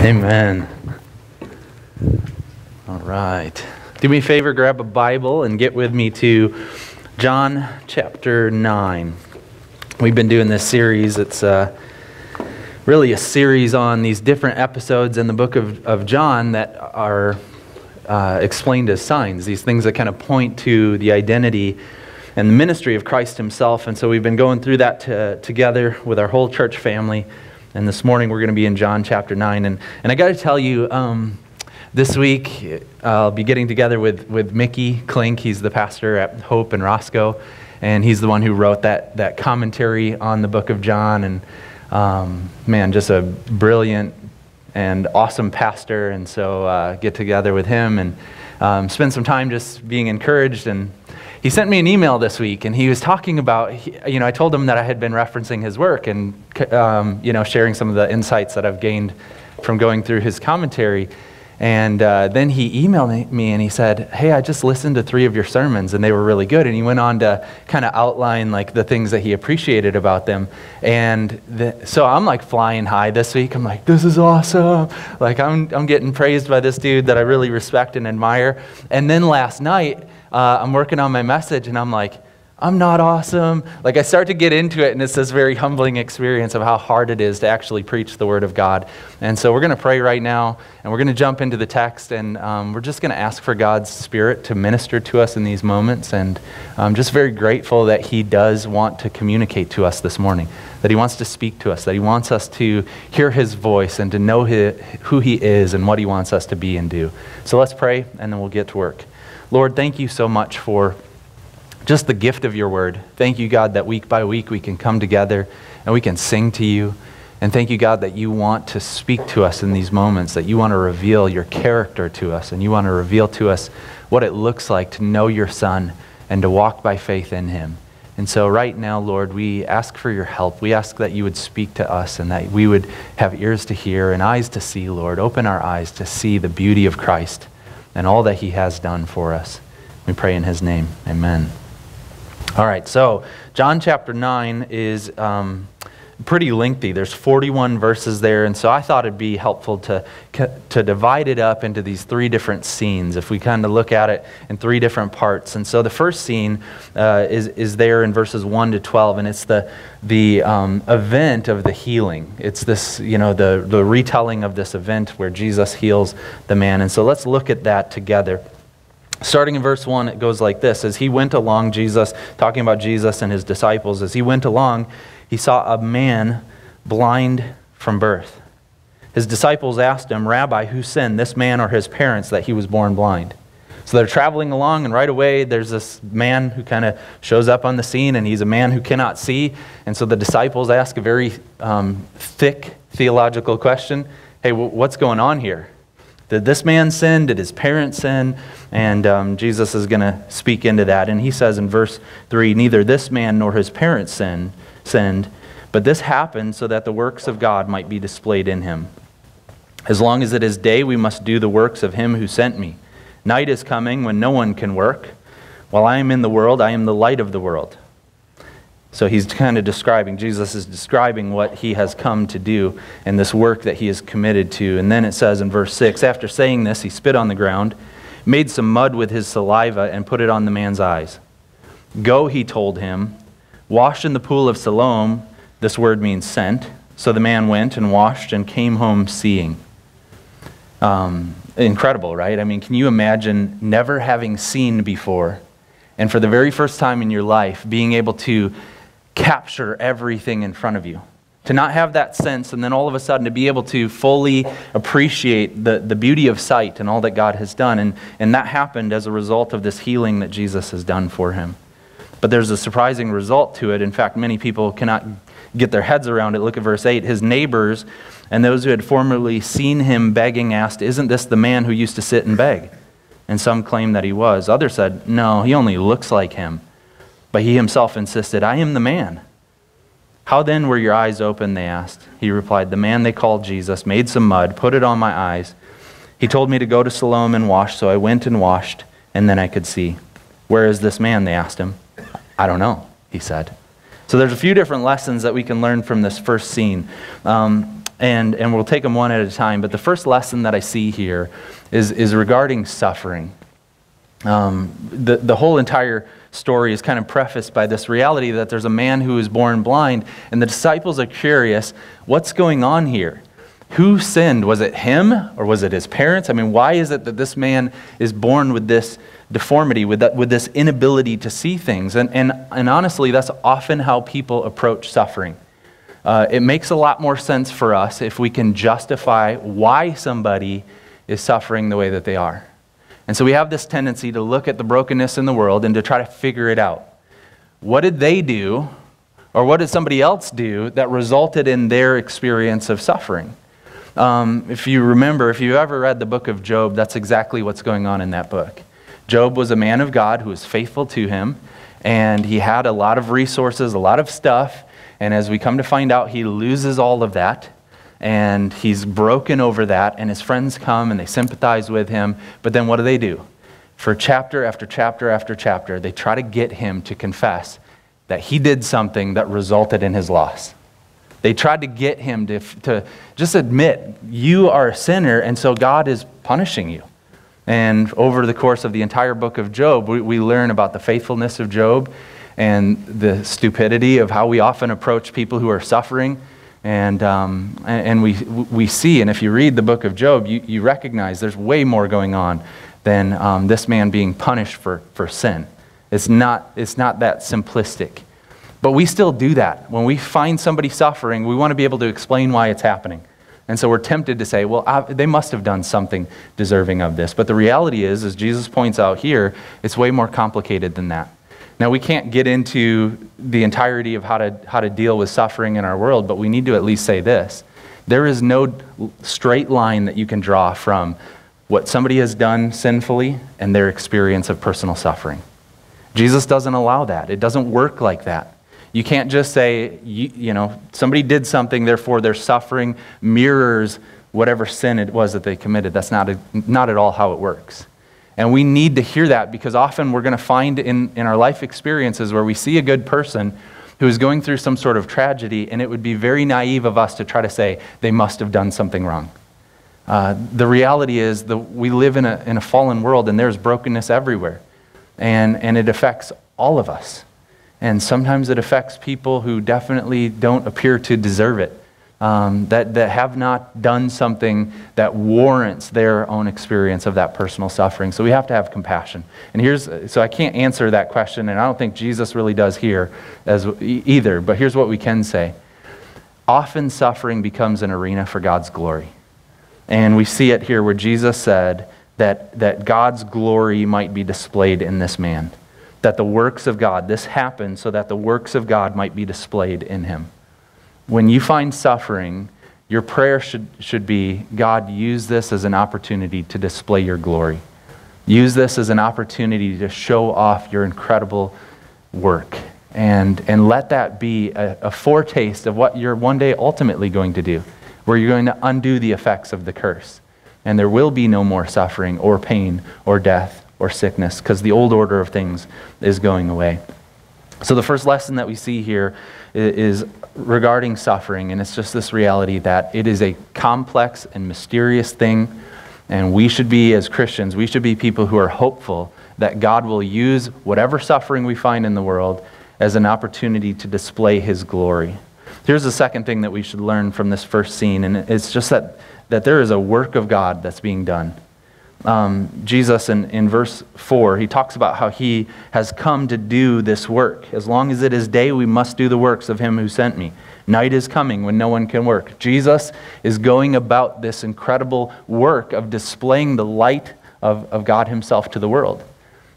Amen. All right. Do me a favor, grab a Bible and get with me to John chapter 9. We've been doing this series. It's uh, really a series on these different episodes in the book of, of John that are uh, explained as signs, these things that kind of point to the identity and the ministry of Christ himself. And so we've been going through that to, together with our whole church family. And this morning we're going to be in John chapter 9. And, and I got to tell you, um, this week I'll be getting together with, with Mickey Klink. He's the pastor at Hope and Roscoe. And he's the one who wrote that, that commentary on the book of John. And um, man, just a brilliant and awesome pastor. And so uh, get together with him and um, spend some time just being encouraged and he sent me an email this week and he was talking about you know i told him that i had been referencing his work and um, you know sharing some of the insights that i've gained from going through his commentary and uh, then he emailed me and he said hey i just listened to three of your sermons and they were really good. And he went on to kind of outline like the things that he appreciated about them. And the, so i'm like flying high this week. I'm like this is awesome. Like I'm, I'm getting praised by this dude that i really respect and admire. And then last night uh, I'm working on my message and I'm like, I'm not awesome. Like, I start to get into it, and it's this very humbling experience of how hard it is to actually preach the Word of God. And so, we're going to pray right now, and we're going to jump into the text, and um, we're just going to ask for God's Spirit to minister to us in these moments. And I'm just very grateful that He does want to communicate to us this morning, that He wants to speak to us, that He wants us to hear His voice and to know his, who He is and what He wants us to be and do. So, let's pray, and then we'll get to work. Lord, thank you so much for just the gift of your word. Thank you, God, that week by week we can come together and we can sing to you. And thank you, God, that you want to speak to us in these moments, that you want to reveal your character to us, and you want to reveal to us what it looks like to know your Son and to walk by faith in him. And so, right now, Lord, we ask for your help. We ask that you would speak to us and that we would have ears to hear and eyes to see, Lord. Open our eyes to see the beauty of Christ and all that he has done for us. We pray in his name. Amen. All right, so John chapter 9 is um, pretty lengthy. There's 41 verses there, and so I thought it'd be helpful to, to divide it up into these three different scenes if we kind of look at it in three different parts. And so the first scene uh, is, is there in verses 1 to 12, and it's the, the um, event of the healing. It's this, you know, the, the retelling of this event where Jesus heals the man. And so let's look at that together. Starting in verse 1, it goes like this As he went along, Jesus, talking about Jesus and his disciples, as he went along, he saw a man blind from birth. His disciples asked him, Rabbi, who sinned, this man or his parents, that he was born blind? So they're traveling along, and right away there's this man who kind of shows up on the scene, and he's a man who cannot see. And so the disciples ask a very um, thick theological question Hey, what's going on here? Did this man sin? Did his parents sin? And um, Jesus is going to speak into that. And he says in verse 3 Neither this man nor his parents sin, sinned, but this happened so that the works of God might be displayed in him. As long as it is day, we must do the works of him who sent me. Night is coming when no one can work. While I am in the world, I am the light of the world. So he's kind of describing, Jesus is describing what he has come to do and this work that he is committed to. And then it says in verse 6 After saying this, he spit on the ground, made some mud with his saliva, and put it on the man's eyes. Go, he told him, wash in the pool of Siloam. This word means sent. So the man went and washed and came home seeing. Um, incredible, right? I mean, can you imagine never having seen before? And for the very first time in your life, being able to capture everything in front of you. To not have that sense, and then all of a sudden to be able to fully appreciate the, the beauty of sight and all that God has done. And, and that happened as a result of this healing that Jesus has done for him. But there's a surprising result to it. In fact, many people cannot get their heads around it. Look at verse 8. His neighbors and those who had formerly seen him begging asked, Isn't this the man who used to sit and beg? And some claimed that he was. Others said, No, he only looks like him. But he himself insisted, I am the man. How then were your eyes open? They asked. He replied, The man they called Jesus made some mud, put it on my eyes. He told me to go to Siloam and wash, so I went and washed, and then I could see. Where is this man? They asked him. I don't know, he said. So there's a few different lessons that we can learn from this first scene. Um, And, and we'll take them one at a time. But the first lesson that I see here is, is regarding suffering. Um, the, the whole entire story is kind of prefaced by this reality that there's a man who is born blind, and the disciples are curious what's going on here? Who sinned? Was it him or was it his parents? I mean, why is it that this man is born with this deformity, with, that, with this inability to see things? And, and, and honestly, that's often how people approach suffering. Uh, it makes a lot more sense for us if we can justify why somebody is suffering the way that they are. And so we have this tendency to look at the brokenness in the world and to try to figure it out. What did they do, or what did somebody else do that resulted in their experience of suffering? Um, if you remember, if you ever read the book of Job, that's exactly what's going on in that book. Job was a man of God who was faithful to him, and he had a lot of resources, a lot of stuff. And as we come to find out, he loses all of that and he's broken over that, and his friends come and they sympathize with him. But then what do they do? For chapter after chapter after chapter, they try to get him to confess that he did something that resulted in his loss. They tried to get him to, to just admit, you are a sinner, and so God is punishing you. And over the course of the entire book of Job, we, we learn about the faithfulness of Job and the stupidity of how we often approach people who are suffering and, um, and we, we see, and if you read the book of Job, you, you recognize there's way more going on than um, this man being punished for, for sin. It's not, it's not that simplistic. But we still do that. When we find somebody suffering, we want to be able to explain why it's happening. And so we're tempted to say, well, I, they must have done something deserving of this. But the reality is, as Jesus points out here, it's way more complicated than that. Now, we can't get into the entirety of how to, how to deal with suffering in our world, but we need to at least say this. There is no straight line that you can draw from what somebody has done sinfully and their experience of personal suffering. Jesus doesn't allow that. It doesn't work like that. You can't just say, you, you know, somebody did something, therefore their suffering mirrors whatever sin it was that they committed. That's not, a, not at all how it works. And we need to hear that because often we're going to find in, in our life experiences where we see a good person who is going through some sort of tragedy, and it would be very naive of us to try to say they must have done something wrong. Uh, the reality is that we live in a, in a fallen world, and there's brokenness everywhere. And, and it affects all of us. And sometimes it affects people who definitely don't appear to deserve it um, that, that have not done something that warrants their own experience of that personal suffering. So we have to have compassion. And here's, so I can't answer that question, and I don't think Jesus really does here as either, but here's what we can say. Often suffering becomes an arena for God's glory. And we see it here where Jesus said that, that God's glory might be displayed in this man. That the works of God, this happened so that the works of God might be displayed in him when you find suffering, your prayer should, should be God, use this as an opportunity to display your glory. Use this as an opportunity to show off your incredible work. And, and let that be a, a foretaste of what you're one day ultimately going to do, where you're going to undo the effects of the curse. And there will be no more suffering or pain or death or sickness because the old order of things is going away. So, the first lesson that we see here is regarding suffering, and it's just this reality that it is a complex and mysterious thing, and we should be, as Christians, we should be people who are hopeful that God will use whatever suffering we find in the world as an opportunity to display His glory. Here's the second thing that we should learn from this first scene, and it's just that, that there is a work of God that's being done um, Jesus in, in verse 4, he talks about how he has come to do this work. As long as it is day, we must do the works of him who sent me. Night is coming when no one can work. Jesus is going about this incredible work of displaying the light of, of God himself to the world.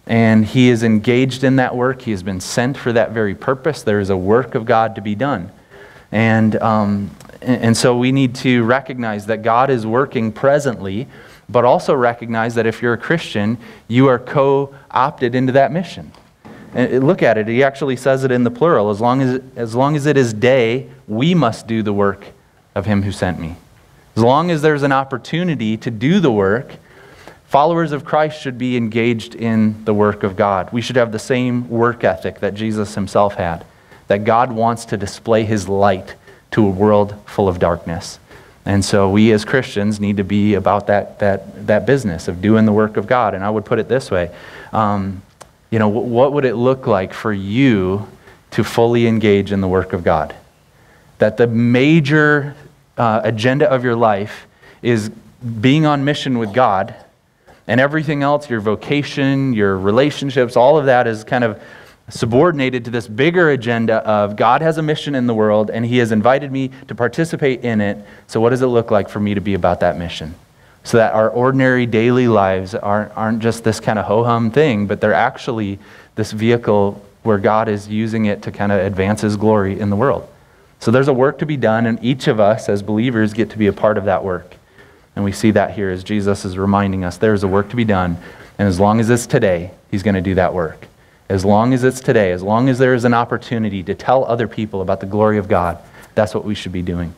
And he is engaged in that work. He has been sent for that very purpose. There is a work of God to be done. And, um, and so we need to recognize that God is working presently but also recognize that if you're a Christian, you are co opted into that mission. And uh, look at it, he actually says it in the plural. As long as, as long as it is day, we must do the work of him who sent me. As long as there's an opportunity to do the work, followers of Christ should be engaged in the work of God. We should have the same work ethic that Jesus himself had, that God wants to display his light to a world full of darkness. And so we as Christians need to be about that, that, that business of doing the work of God. And I would put it this way um, you know, what would it look like for you to fully engage in the work of God? That the major uh, agenda of your life is being on mission with God, and everything else, your vocation, your relationships, all of that is kind of subordinated to this bigger agenda of God has a mission in the world and He has invited me to participate in it. So, what does it look like for me to be about that mission? So that our ordinary daily lives aren't, aren't just this kind of ho hum thing, but they're actually this vehicle where God is using it to kind of advance His glory in the world. So, there's a work to be done, and each of us as believers get to be a part of that work. And we see that here as Jesus is reminding us there's a work to be done, and as long as it's today, He's going to do that work. As long as it's today, as long as there is an opportunity to tell other people about the glory of God, that's what we should be doing.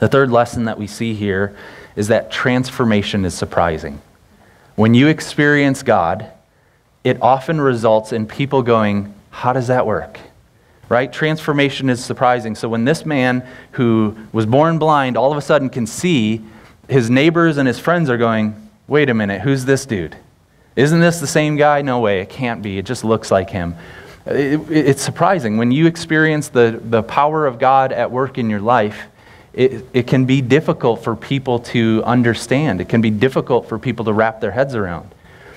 The third lesson that we see here is that transformation is surprising. When you experience God, it often results in people going, How does that work? Right? Transformation is surprising. So when this man who was born blind all of a sudden can see, his neighbors and his friends are going, Wait a minute, who's this dude? Isn't this the same guy? No way, it can't be. It just looks like him. It, it, it's surprising. When you experience the, the power of God at work in your life, it, it can be difficult for people to understand. It can be difficult for people to wrap their heads around.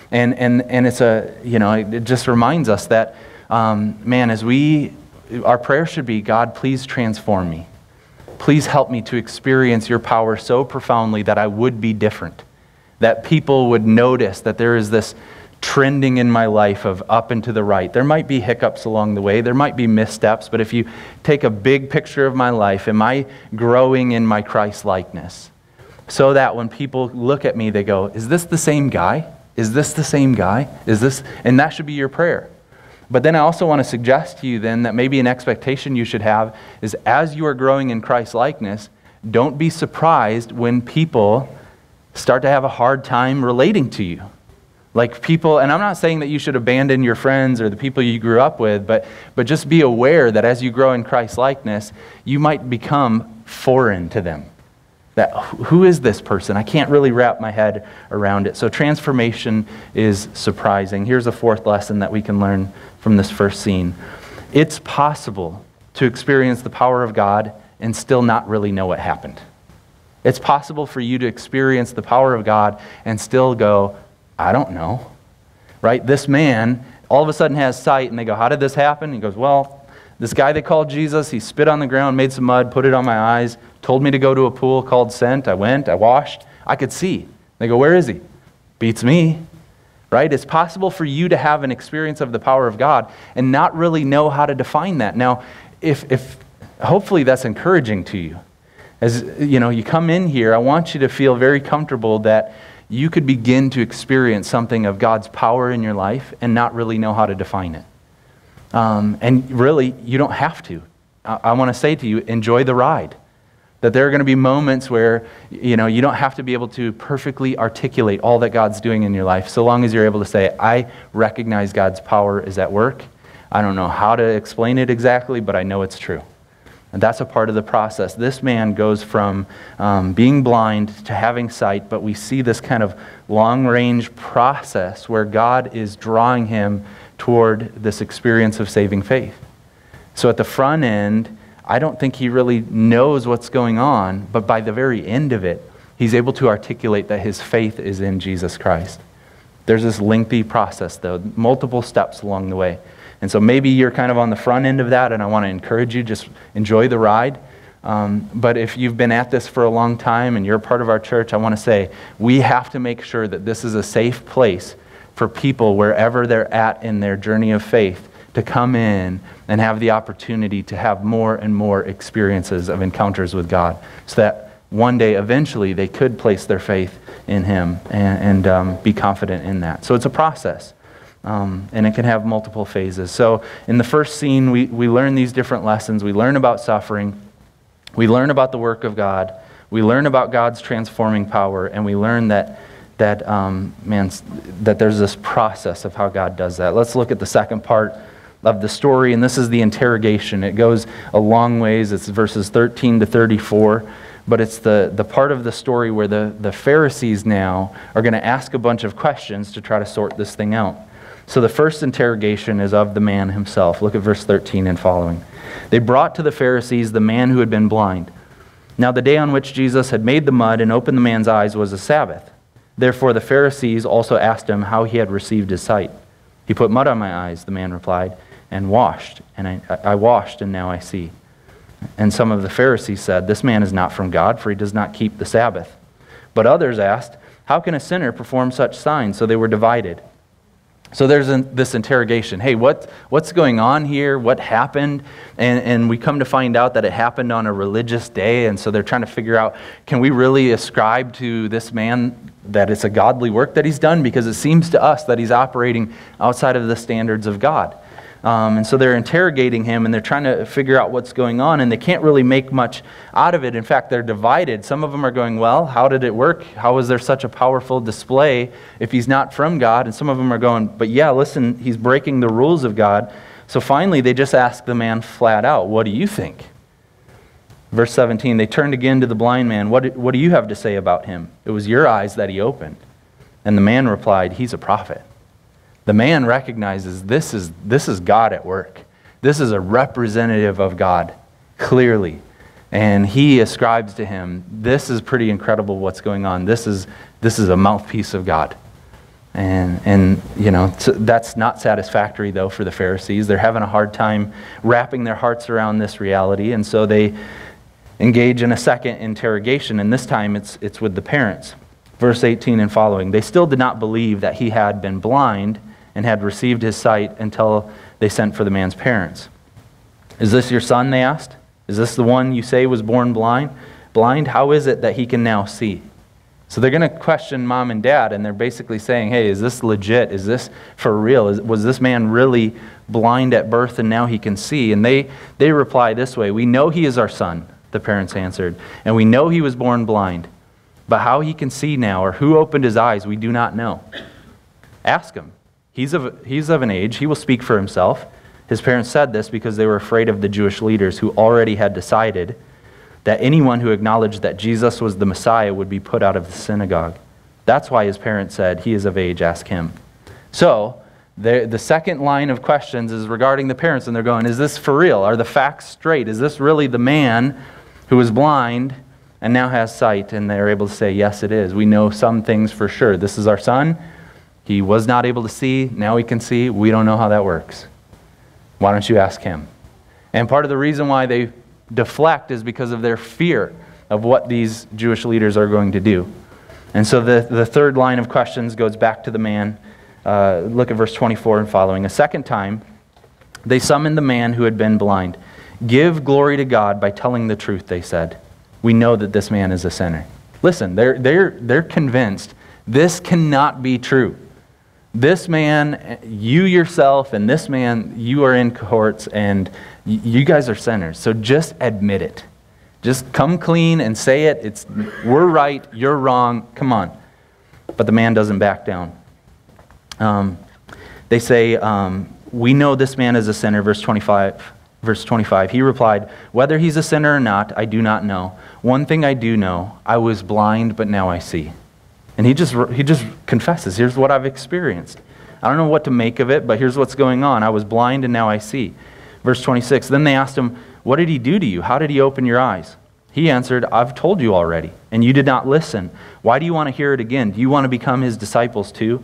And, and, and it's a, you know, it just reminds us that, um, man, as we, our prayer should be, God, please transform me. Please help me to experience your power so profoundly that I would be different that people would notice that there is this trending in my life of up and to the right. There might be hiccups along the way, there might be missteps, but if you take a big picture of my life, am I growing in my Christ likeness? So that when people look at me, they go, Is this the same guy? Is this the same guy? Is this? And that should be your prayer. But then I also want to suggest to you then that maybe an expectation you should have is as you are growing in Christ likeness, don't be surprised when people start to have a hard time relating to you. Like people, and I'm not saying that you should abandon your friends or the people you grew up with, but, but just be aware that as you grow in Christ likeness, you might become foreign to them. That who is this person? I can't really wrap my head around it. So transformation is surprising. Here's a fourth lesson that we can learn from this first scene. It's possible to experience the power of God and still not really know what happened. It's possible for you to experience the power of God and still go, I don't know. Right? This man all of a sudden has sight, and they go, How did this happen? He goes, Well, this guy they called Jesus, he spit on the ground, made some mud, put it on my eyes, told me to go to a pool called Sent. I went, I washed, I could see. They go, Where is he? Beats me. Right? It's possible for you to have an experience of the power of God and not really know how to define that. Now, if, if hopefully that's encouraging to you as you know, you come in here, I want you to feel very comfortable that you could begin to experience something of God's power in your life and not really know how to define it. Um, and really, you don't have to. I, I want to say to you, enjoy the ride. That there are going to be moments where you know you don't have to be able to perfectly articulate all that God's doing in your life, so long as you're able to say, "I recognize God's power is at work." I don't know how to explain it exactly, but I know it's true. And that's a part of the process. This man goes from um, being blind to having sight, but we see this kind of long range process where God is drawing him toward this experience of saving faith. So at the front end, I don't think he really knows what's going on, but by the very end of it, he's able to articulate that his faith is in Jesus Christ. There's this lengthy process, though, multiple steps along the way. And so maybe you're kind of on the front end of that, and I want to encourage you just enjoy the ride. Um, but if you've been at this for a long time and you're part of our church, I want to say we have to make sure that this is a safe place for people wherever they're at in their journey of faith to come in and have the opportunity to have more and more experiences of encounters with God so that one day eventually they could place their faith in Him and, and um, be confident in that. So it's a process. Um, and it can have multiple phases. So, in the first scene, we, we learn these different lessons. We learn about suffering, we learn about the work of God, we learn about God's transforming power, and we learn that, that, um, man, that there's this process of how God does that. Let's look at the second part of the story, and this is the interrogation. It goes a long ways, it's verses 13 to 34. but it's the, the part of the story where the, the Pharisees now are going to ask a bunch of questions to try to sort this thing out. So the first interrogation is of the man himself. Look at verse 13 and following. They brought to the Pharisees the man who had been blind. Now, the day on which Jesus had made the mud and opened the man's eyes was a Sabbath. Therefore, the Pharisees also asked him how he had received his sight. He put mud on my eyes, the man replied, and washed, and I, I washed, and now I see. And some of the Pharisees said, This man is not from God, for he does not keep the Sabbath. But others asked, How can a sinner perform such signs? So they were divided. So there's an, this interrogation. Hey, what, what's going on here? What happened? And, and we come to find out that it happened on a religious day. And so they're trying to figure out can we really ascribe to this man that it's a godly work that he's done? Because it seems to us that he's operating outside of the standards of God. Um, and so they're interrogating him and they're trying to figure out what's going on, and they can't really make much out of it. In fact, they're divided. Some of them are going, Well, how did it work? How was there such a powerful display if he's not from God? And some of them are going, But yeah, listen, he's breaking the rules of God. So finally, they just ask the man flat out, What do you think? Verse 17, they turned again to the blind man. What, what do you have to say about him? It was your eyes that he opened. And the man replied, He's a prophet. The man recognizes this is, this is God at work. This is a representative of God, clearly. And he ascribes to him, this is pretty incredible what's going on. This is, this is a mouthpiece of God. And, and you know, that's not satisfactory, though, for the Pharisees. They're having a hard time wrapping their hearts around this reality. And so they engage in a second interrogation, and this time it's, it's with the parents. Verse 18 and following. They still did not believe that he had been blind and had received his sight until they sent for the man's parents. Is this your son? They asked. Is this the one you say was born blind? Blind? How is it that he can now see? So they're going to question mom and dad, and they're basically saying, hey, is this legit? Is this for real? Is, was this man really blind at birth and now he can see? And they, they reply this way We know he is our son, the parents answered, and we know he was born blind. But how he can see now or who opened his eyes, we do not know. Ask him. He's of, he's of an age, he will speak for himself. His parents said this because they were afraid of the Jewish leaders who already had decided that anyone who acknowledged that Jesus was the Messiah would be put out of the synagogue. That's why his parents said, He is of age, ask him. So, the, the second line of questions is regarding the parents, and they're going, Is this for real? Are the facts straight? Is this really the man who was blind and now has sight? And they're able to say, Yes, it is. We know some things for sure. This is our son. He was not able to see, now he can see. We don't know how that works. Why don't you ask him? And part of the reason why they deflect is because of their fear of what these Jewish leaders are going to do. And so the, the third line of questions goes back to the man. Uh, look at verse 24 and following. A second time, they summoned the man who had been blind. Give glory to God by telling the truth, they said. We know that this man is a sinner. Listen, they're, they're, they're convinced this cannot be true. This man, you yourself, and this man, you are in courts, and you guys are sinners. So just admit it. Just come clean and say it. It's we're right, you're wrong. Come on. But the man doesn't back down. Um, they say, um, "We know this man is a sinner." Verse twenty-five. Verse 25, he replied, Whether he's a sinner or not, I do not know. One thing I do know I was blind, but now I see. And he just, he just confesses, here's what I've experienced. I don't know what to make of it, but here's what's going on. I was blind and now I see. Verse 26 Then they asked him, What did he do to you? How did he open your eyes? He answered, I've told you already, and you did not listen. Why do you want to hear it again? Do you want to become his disciples too?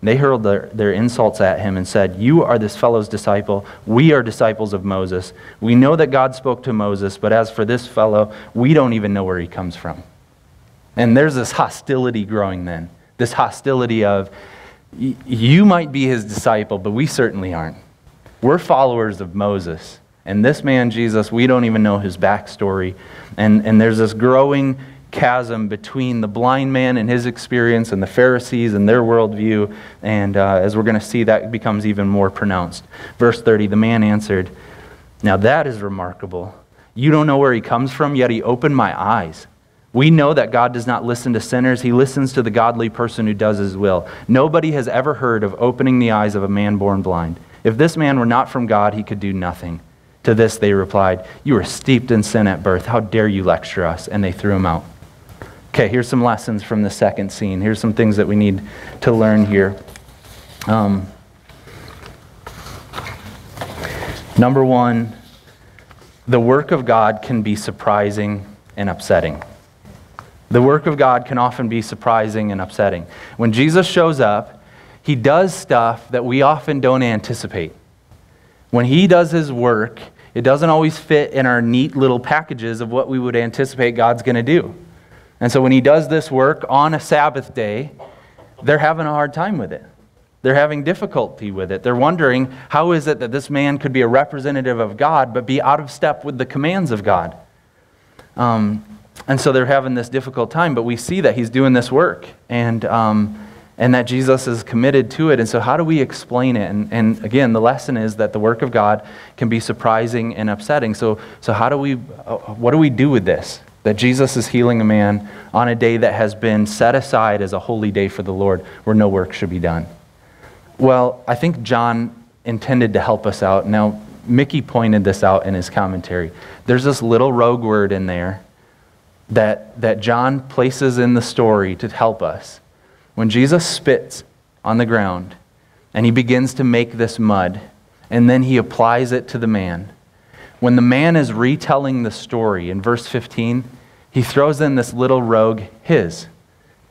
And they hurled their, their insults at him and said, You are this fellow's disciple. We are disciples of Moses. We know that God spoke to Moses, but as for this fellow, we don't even know where he comes from. And there's this hostility growing then. This hostility of, you might be his disciple, but we certainly aren't. We're followers of Moses. And this man, Jesus, we don't even know his backstory. And, and there's this growing chasm between the blind man and his experience and the Pharisees and their worldview. And uh, as we're going to see, that becomes even more pronounced. Verse 30 the man answered, Now that is remarkable. You don't know where he comes from, yet he opened my eyes. We know that God does not listen to sinners. He listens to the godly person who does his will. Nobody has ever heard of opening the eyes of a man born blind. If this man were not from God, he could do nothing. To this they replied, You are steeped in sin at birth. How dare you lecture us? And they threw him out. Okay, here's some lessons from the second scene. Here's some things that we need to learn here. Um, number one, the work of God can be surprising and upsetting. The work of God can often be surprising and upsetting. When Jesus shows up, he does stuff that we often don't anticipate. When he does his work, it doesn't always fit in our neat little packages of what we would anticipate God's going to do. And so when he does this work on a Sabbath day, they're having a hard time with it. They're having difficulty with it. They're wondering how is it that this man could be a representative of God but be out of step with the commands of God? Um, and so they're having this difficult time, but we see that he's doing this work and, um, and that Jesus is committed to it. And so, how do we explain it? And, and again, the lesson is that the work of God can be surprising and upsetting. So, so how do we, uh, what do we do with this? That Jesus is healing a man on a day that has been set aside as a holy day for the Lord where no work should be done. Well, I think John intended to help us out. Now, Mickey pointed this out in his commentary. There's this little rogue word in there that, that John places in the story to help us. When Jesus spits on the ground and he begins to make this mud, and then he applies it to the man. When the man is retelling the story in verse 15, he throws in this little rogue, his.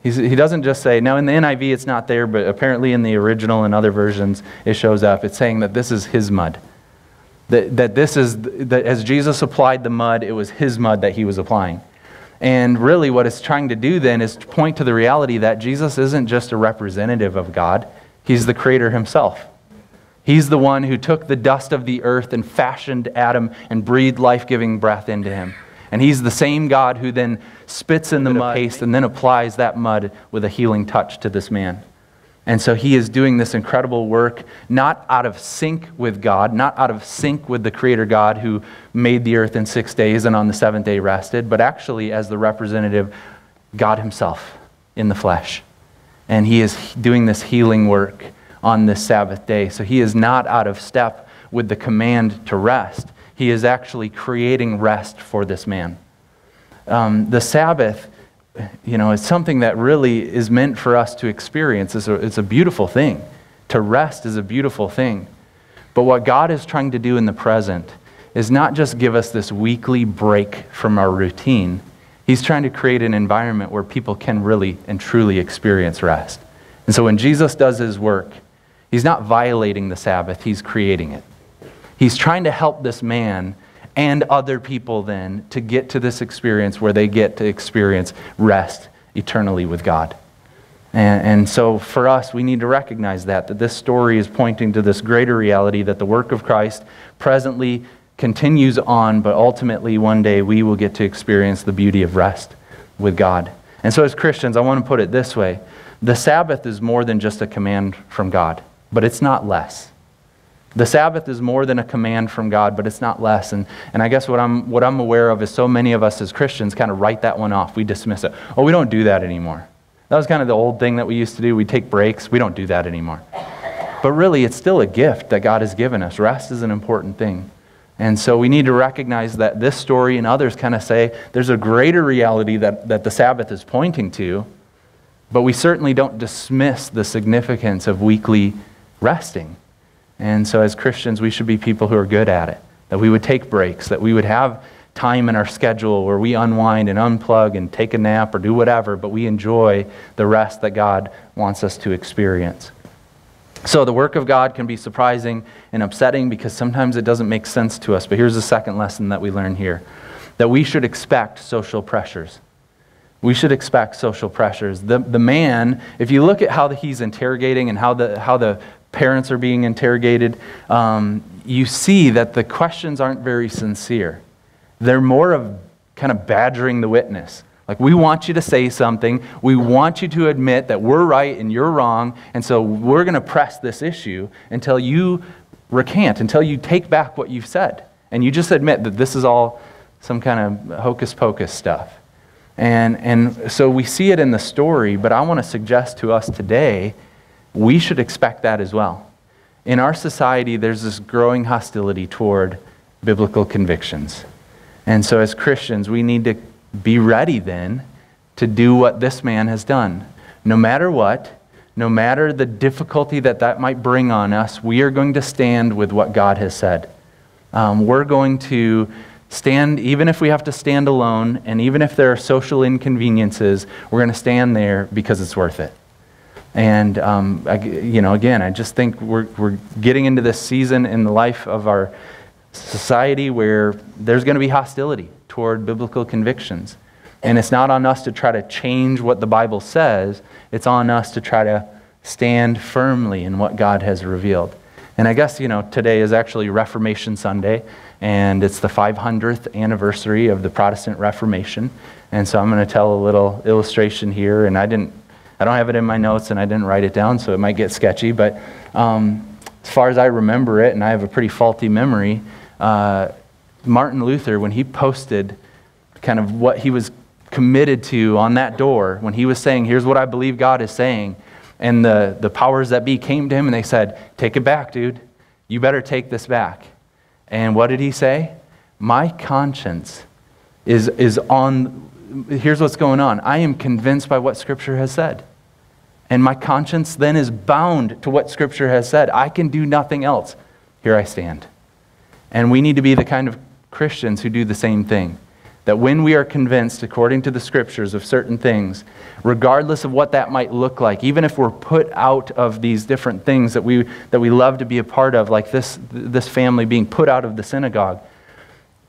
He's, he doesn't just say, now in the NIV it's not there, but apparently in the original and other versions it shows up. It's saying that this is his mud. That, that this is, that as Jesus applied the mud, it was his mud that he was applying. And really, what it's trying to do then is to point to the reality that Jesus isn't just a representative of God, he's the creator himself. He's the one who took the dust of the earth and fashioned Adam and breathed life giving breath into him. And he's the same God who then spits in the mud paste and then applies that mud with a healing touch to this man. And so he is doing this incredible work, not out of sync with God, not out of sync with the Creator God who made the earth in six days and on the seventh day rested, but actually as the representative, God Himself in the flesh. And he is doing this healing work on this Sabbath day. So he is not out of step with the command to rest he is actually creating rest for this man. Um, the Sabbath, you know, is something that really is meant for us to experience. It's a, it's a beautiful thing. To rest is a beautiful thing. But what God is trying to do in the present is not just give us this weekly break from our routine. He's trying to create an environment where people can really and truly experience rest. And so when Jesus does his work, he's not violating the Sabbath, he's creating it. He's trying to help this man and other people then to get to this experience where they get to experience rest eternally with God. And, and, so for us, we need to recognize that, that this story is pointing to this greater reality that the work of Christ presently continues on, but ultimately one day we will get to experience the beauty of rest with God. And so as Christians, I want to put it this way the Sabbath is more than just a command from God, but it's not less. The Sabbath is more than a command from God, but it's not less. And, and I guess what I'm, what I'm aware of is so many of us as Christians kind of write that one off. We dismiss it. Oh, we don't do that anymore. That was kind of the old thing that we used to do. We take breaks. We don't do that anymore. But really, it's still a gift that God has given us. Rest is an important thing. And so we need to recognize that this story and others kind of say there's a greater reality that, that the Sabbath is pointing to, but we certainly don't dismiss the significance of weekly resting. And so, as Christians, we should be people who are good at it, that we would take breaks, that we would have time in our schedule where we unwind and unplug and take a nap or do whatever, but we enjoy the rest that God wants us to experience. So, the work of God can be surprising and upsetting because sometimes it doesn't make sense to us. But here's the second lesson that we learn here that we should expect social pressures. We should expect social pressures. The, the man, if you look at how the, he's interrogating and how the, how the parents are being interrogated, um, you see that the questions aren't very sincere. They're more of kind of badgering the witness. Like, we want you to say something. We want you to admit that we're right and you're wrong. And so we're going to press this issue until you recant, until you take back what you've said. And you just admit that this is all some kind of hocus pocus stuff. And, and so we see it in the story, but I want to suggest to us today we should expect that as well. In our society, there's this growing hostility toward biblical convictions. And so, as Christians, we need to be ready then to do what this man has done. No matter what, no matter the difficulty that that might bring on us, we are going to stand with what God has said. Um, we're going to stand, even if we have to stand alone, and even if there are social inconveniences, we're going to stand there because it's worth it. And, um, I, you know, again, I just think we're, we're getting into this season in the life of our society where there's going to be hostility toward biblical convictions. And it's not on us to try to change what the Bible says, it's on us to try to stand firmly in what God has revealed. And I guess, you know, today is actually Reformation Sunday, and it's the 500th anniversary of the Protestant Reformation. And so I'm going to tell a little illustration here, and I didn't, I don't have it in my notes, and I didn't write it down, so it might get sketchy. But um, as far as I remember it, and I have a pretty faulty memory, uh, Martin Luther, when he posted kind of what he was committed to on that door, when he was saying, Here's what I believe God is saying, and the, the powers that be came to him and they said, Take it back, dude. You better take this back. And what did he say? My conscience is, is on. Here's what's going on. I am convinced by what Scripture has said. And my conscience then is bound to what Scripture has said. I can do nothing else. Here I stand. And we need to be the kind of Christians who do the same thing. That when we are convinced, according to the scriptures, of certain things, regardless of what that might look like, even if we're put out of these different things that we, that we love to be a part of, like this, this family being put out of the synagogue,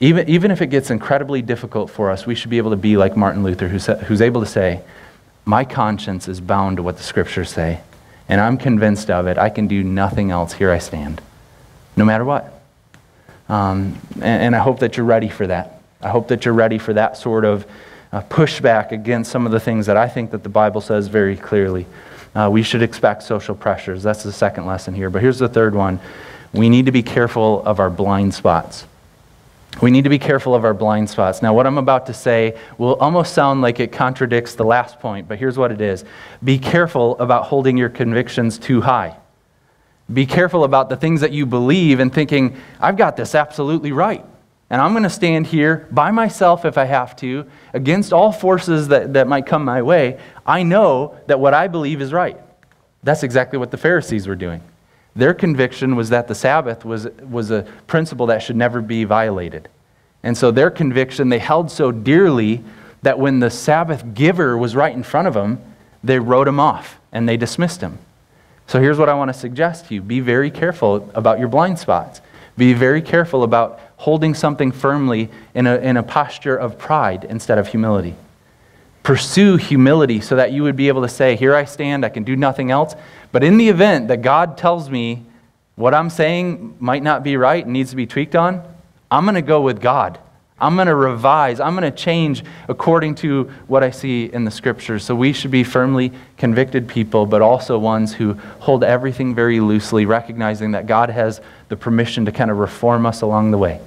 even, even if it gets incredibly difficult for us, we should be able to be like Martin Luther, who's, who's able to say, My conscience is bound to what the scriptures say, and I'm convinced of it. I can do nothing else. Here I stand, no matter what. Um, and, and, I hope that you're ready for that. I hope that you're ready for that sort of uh, pushback against some of the things that I think that the Bible says very clearly. Uh, we should expect social pressures. That's the second lesson here. But here's the third one. We need to be careful of our blind spots. We need to be careful of our blind spots. Now, what I'm about to say will almost sound like it contradicts the last point, but here's what it is Be careful about holding your convictions too high. Be careful about the things that you believe and thinking, I've got this absolutely right. And I'm going to stand here by myself if I have to, against all forces that, that might come my way. I know that what I believe is right. That's exactly what the Pharisees were doing. Their conviction was that the Sabbath was, was a principle that should never be violated. And so their conviction they held so dearly that when the Sabbath giver was right in front of them, they wrote him off and they dismissed him. So here's what I want to suggest to you be very careful about your blind spots. Be very careful about holding something firmly in a, in a posture of pride instead of humility. Pursue humility so that you would be able to say, Here I stand, I can do nothing else. But in the event that God tells me what I'm saying might not be right and needs to be tweaked on, I'm going to go with God. I'm going to revise. I'm going to change according to what I see in the scriptures. So we should be firmly convicted people, but also ones who hold everything very loosely, recognizing that God has the permission to kind of reform us along the way.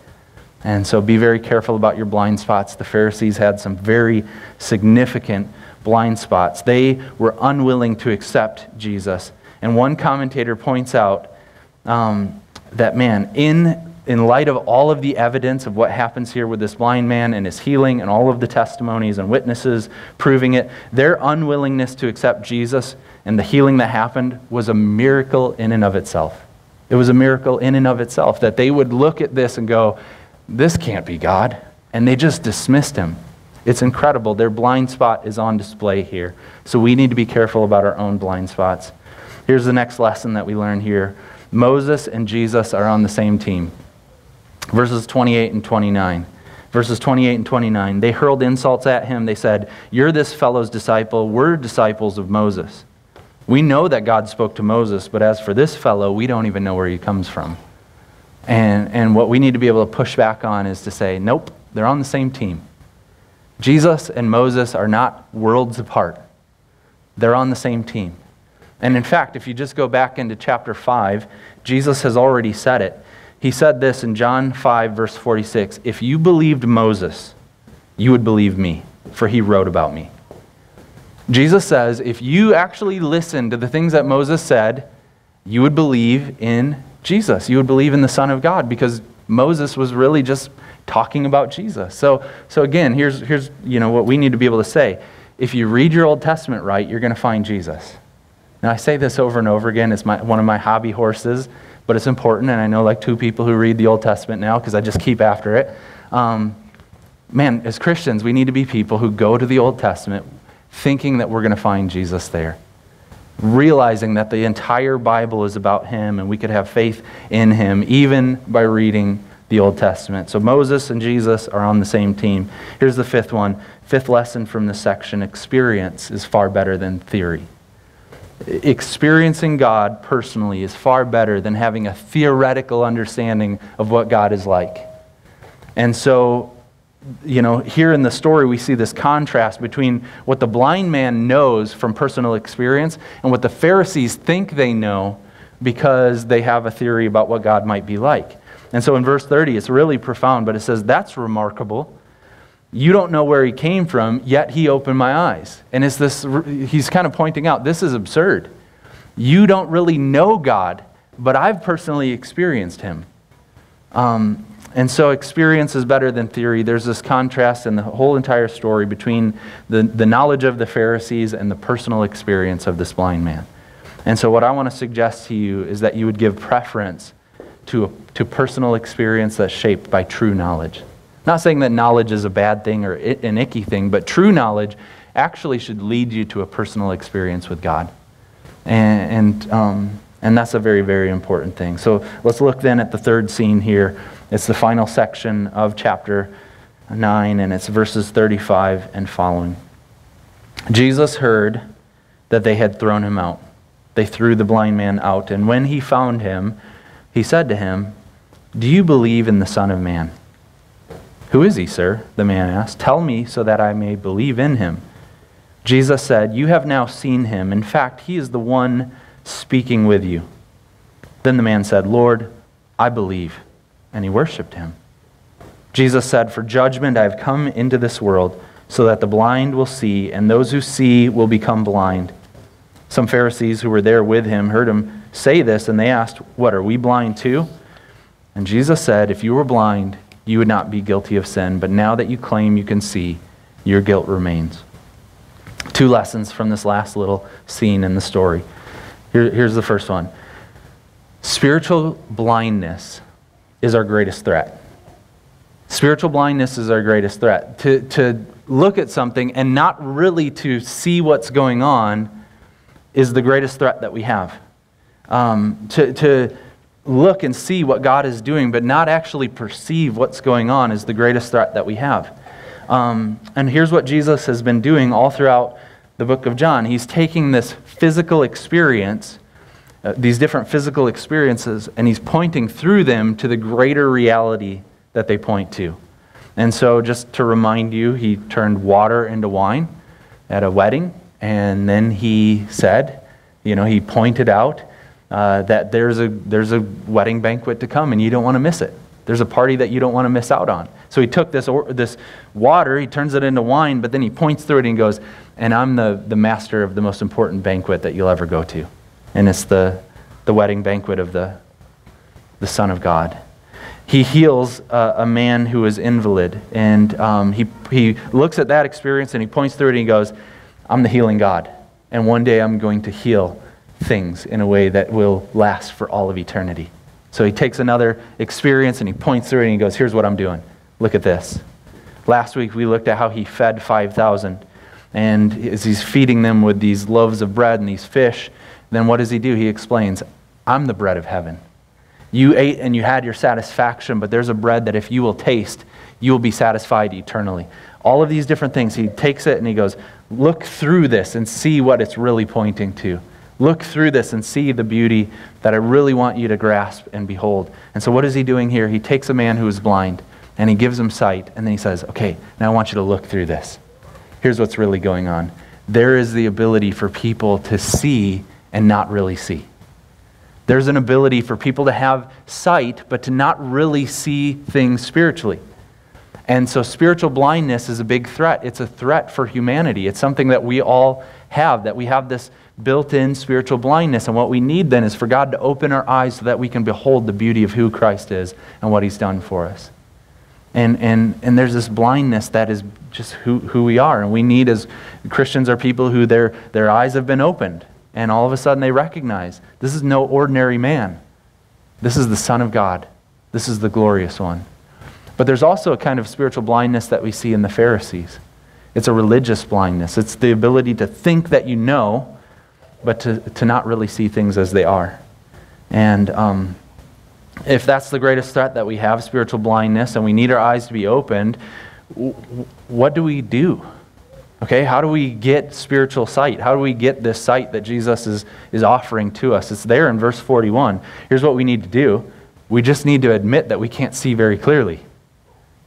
And so be very careful about your blind spots. The Pharisees had some very significant blind spots. They were unwilling to accept Jesus. And one commentator points out um, that, man, in in light of all of the evidence of what happens here with this blind man and his healing and all of the testimonies and witnesses proving it, their unwillingness to accept Jesus and the healing that happened was a miracle in and of itself. It was a miracle in and of itself that they would look at this and go, This can't be God. And they just dismissed him. It's incredible. Their blind spot is on display here. So we need to be careful about our own blind spots. Here's the next lesson that we learn here Moses and Jesus are on the same team verses 28 and 29. Verses 28 and 29. They hurled insults at him. They said, You're this fellow's disciple. We're disciples of Moses. We know that God spoke to Moses, but as for this fellow, we don't even know where he comes from. And, and what we need to be able to push back on is to say, Nope, they're on the same team. Jesus and Moses are not worlds apart, they're on the same team. And in fact, if you just go back into chapter 5, Jesus has already said it. He said this in John 5, verse 46 If you believed Moses, you would believe me, for he wrote about me. Jesus says, if you actually listen to the things that Moses said, you would believe in Jesus. You would believe in the Son of God because Moses was really just talking about Jesus. So, so again, here's, here's you know, what we need to be able to say. If you read your Old Testament right, you're going to find Jesus. Now, I say this over and over again. It's my, one of my hobby horses, but it's important. And I know like two people who read the Old Testament now because I just keep after it. Um, man, as Christians, we need to be people who go to the Old Testament thinking that we're going to find Jesus there. Realizing that the entire Bible is about Him and we could have faith in Him even by reading the Old Testament. So Moses and Jesus are on the same team. Here's the fifth one. Fifth lesson from this section experience is far better than theory. Experiencing God personally is far better than having a theoretical understanding of what God is like. And so, you know, here in the story, we see this contrast between what the blind man knows from personal experience and what the Pharisees think they know because they have a theory about what God might be like. And so in verse 30, it's really profound, but it says, That's remarkable. You don't know where he came from, yet he opened my eyes. And it's this, he's kind of pointing out, this is absurd. You don't really know God, but I've personally experienced him. Um, and so experience is better than theory. There's this contrast in the whole entire story between the, the knowledge of the Pharisees and the personal experience of this blind man. And so, what I want to suggest to you is that you would give preference to, to personal experience that's shaped by true knowledge. Not saying that knowledge is a bad thing or an icky thing, but true knowledge actually should lead you to a personal experience with God. And, and, um, and that's a very, very important thing. So let's look then at the third scene here. It's the final section of chapter 9, and it's verses 35 and following. Jesus heard that they had thrown him out. They threw the blind man out, and when he found him, he said to him, Do you believe in the Son of Man? Who is he, sir? The man asked. Tell me so that I may believe in him. Jesus said, You have now seen him. In fact, he is the one speaking with you. Then the man said, Lord, I believe. And he worshiped him. Jesus said, For judgment I have come into this world, so that the blind will see, and those who see will become blind. Some Pharisees who were there with him heard him say this, and they asked, What, are we blind too? And Jesus said, If you were blind, you would not be guilty of sin, but now that you claim you can see, your guilt remains. Two lessons from this last little scene in the story. Here, here's the first one Spiritual blindness is our greatest threat. Spiritual blindness is our greatest threat. To, to look at something and not really to see what's going on is the greatest threat that we have um, to, to look and see what God is doing, but not actually perceive what's going on is the greatest threat that we have. Um, and here's what Jesus has been doing all throughout the book of John. He's taking this physical experience, uh, these different physical experiences, and he's pointing through them to the greater reality that they point to. And so, just to remind you, he turned water into wine at a wedding, and then he said, you know, he pointed out uh, that there's a, there's a wedding banquet to come and you don't want to miss it. There's a party that you don't want to miss out on. So he took this, this water, he turns it into wine, but then he points through it and goes, And I'm the, the master of the most important banquet that you'll ever go to. And it's the, the wedding banquet of the, the Son of God. He heals a, a man who is invalid, and um, he, he looks at that experience and he points through it and he goes, I'm the healing God, and one day I'm going to heal things in a way that will last for all of eternity. So he takes another experience and he points through it and he goes, Here's what I'm doing. Look at this. Last week we looked at how he fed 5,000. And as he's feeding them with these loaves of bread and these fish, then what does he do? He explains, I'm the bread of heaven. You ate and you had your satisfaction, but there's a bread that if you will taste, you will be satisfied eternally. All of these different things, he takes it and he goes, Look through this and see what it's really pointing to. Look through this and see the beauty that I really want you to grasp and behold. And so, what is he doing here? He takes a man who is blind and he gives him sight, and then he says, Okay, now I want you to look through this. Here's what's really going on there is the ability for people to see and not really see. There's an ability for people to have sight, but to not really see things spiritually. And so spiritual blindness is a big threat. It's a threat for humanity. It's something that we all have, that we have this built in spiritual blindness. And what we need then is for God to open our eyes so that we can behold the beauty of who Christ is and what he's done for us. And, and, and there's this blindness that is just who, who we are. And we need, as Christians, are people who their, their eyes have been opened. And all of a sudden they recognize this is no ordinary man. This is the Son of God. This is the glorious one. But there's also a kind of spiritual blindness that we see in the Pharisees. It's a religious blindness. It's the ability to think that you know, but to, to not really see things as they are. And um, if that's the greatest threat that we have, spiritual blindness, and we need our eyes to be opened, what do we do? Okay, how do we get spiritual sight? How do we get this sight that Jesus is, is offering to us? It's there in verse 41. Here's what we need to do we just need to admit that we can't see very clearly.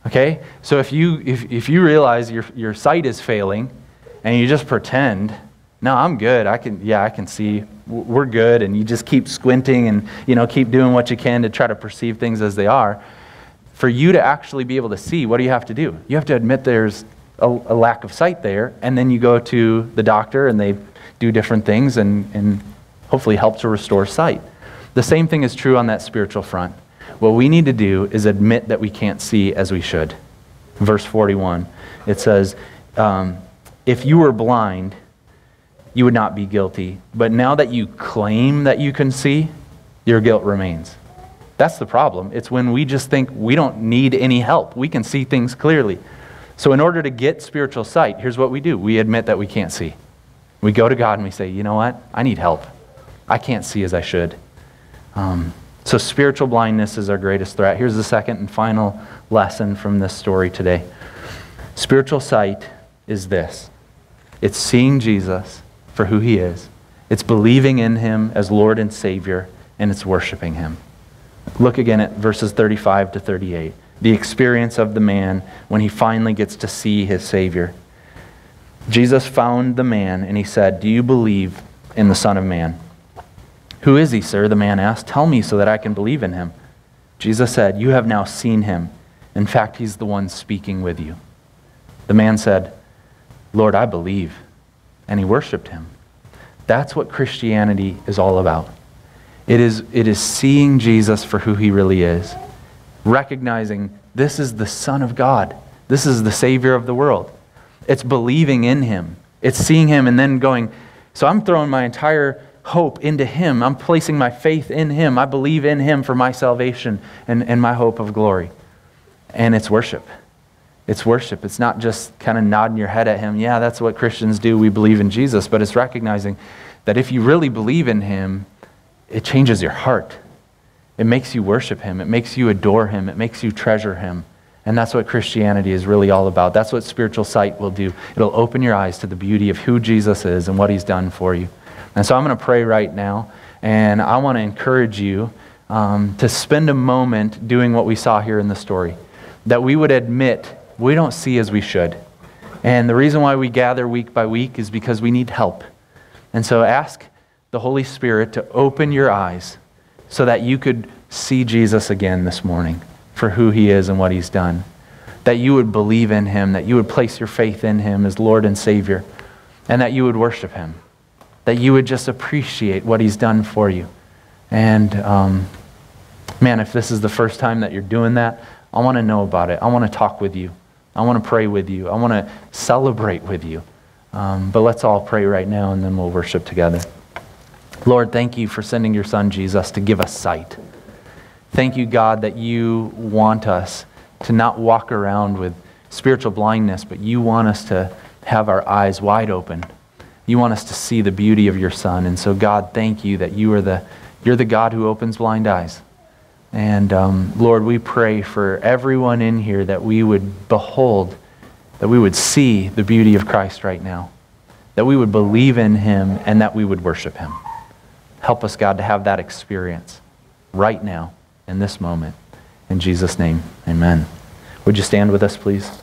Okay? So if you, if, if you realize your, your sight is failing and you just pretend, no, I'm good. I can, yeah, I can see. We're good. And you just keep squinting and, you know, keep doing what you can to try to perceive things as they are. For you to actually be able to see, what do you have to do? You have to admit there's a, a lack of sight there, and then you go to the doctor and they do different things and, and hopefully help to restore sight. The same thing is true on that spiritual front. What we need to do is admit that we can't see as we should. Verse 41, it says, um, If you were blind, you would not be guilty. But now that you claim that you can see, your guilt remains. That's the problem. It's when we just think we don't need any help. We can see things clearly. So, in order to get spiritual sight, here's what we do we admit that we can't see. We go to God and we say, you know what? I need help. I can't see as I should. Um, so, spiritual blindness is our greatest threat. Here's the second and final lesson from this story today spiritual sight is this it's seeing Jesus for who he is, it's believing in him as Lord and Savior, and it's worshiping him. Look again at verses 35 to 38 the experience of the man when he finally gets to see his Savior. Jesus found the man and he said, Do you believe in the Son of Man? Who is he, sir? The man asked. Tell me so that I can believe in him. Jesus said, You have now seen him. In fact, he's the one speaking with you. The man said, Lord, I believe. And he worshiped him. That's what Christianity is all about. It is, it is seeing Jesus for who he really is recognizing this is the Son of God, this is the Savior of the world. It's believing in Him, it's seeing Him and then going, so I'm throwing my entire hope into Him. I'm placing my faith in Him. I believe in Him for my salvation and, and my hope of glory. And it's worship. It's worship. It's not just kind of nodding your head at Him. Yeah, that's what Christians do. We believe in Jesus. But it's recognizing that if you really believe in Him, it changes your heart. It makes you worship Him, it makes you adore Him, it makes you treasure Him. And that's what Christianity is really all about. That's what spiritual sight will do. It'll open your eyes to the beauty of who Jesus is and what He's done for you. And so I'm going to pray right now, and I want to encourage you um, to spend a moment doing what we saw here in the story. That we would admit we don't see as we should. And the reason why we gather week by week is because we need help. And so ask the Holy Spirit to open your eyes so that you could see Jesus again this morning for who he is and what he's done. That you would believe in him, that you would place your faith in him as Lord and Savior, and that you would worship him. That you would just appreciate what he's done for you. And um, man, if this is the first time that you're doing that, I want to know about it. I want to talk with you. I want to pray with you. I want to celebrate with you. Um, but let's all pray right now, and then we'll worship together. Lord, thank you for sending your son Jesus to give us sight. Thank you, God, that you want us to not walk around with spiritual blindness, but you want us to have our eyes wide open. You want us to see the beauty of your son. And so, God, thank you that you are the, you're the God who opens blind eyes. And um, Lord, we pray for everyone in here that we would behold, that we would see the beauty of Christ right now, that we would believe in him, and that we would worship him. Help us, God, to have that experience right now, in this moment. In Jesus' name, amen. Would you stand with us, please?